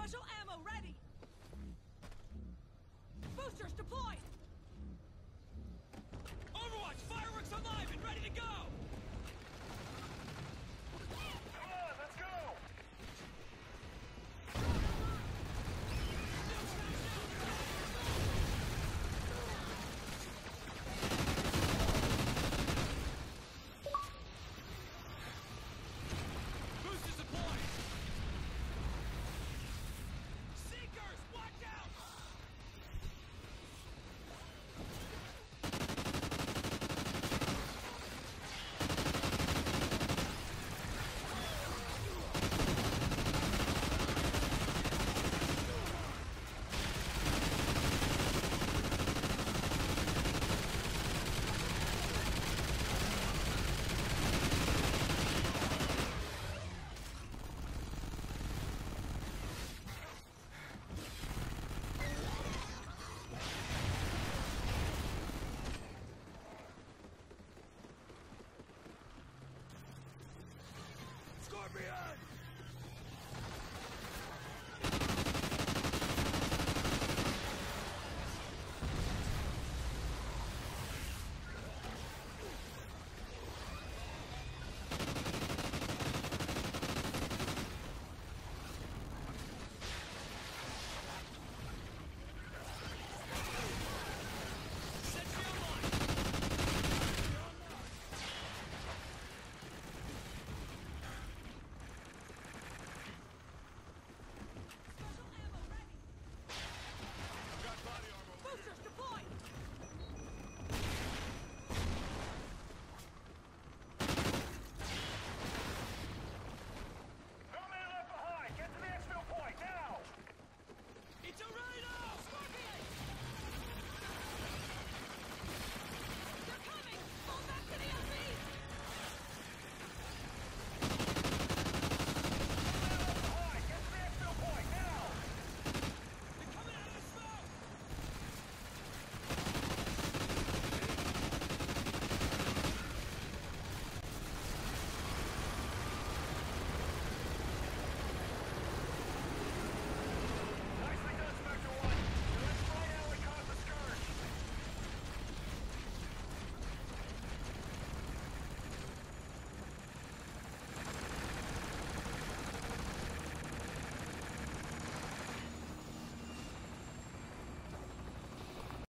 Special ammo ready! Boosters deployed! Scorpion!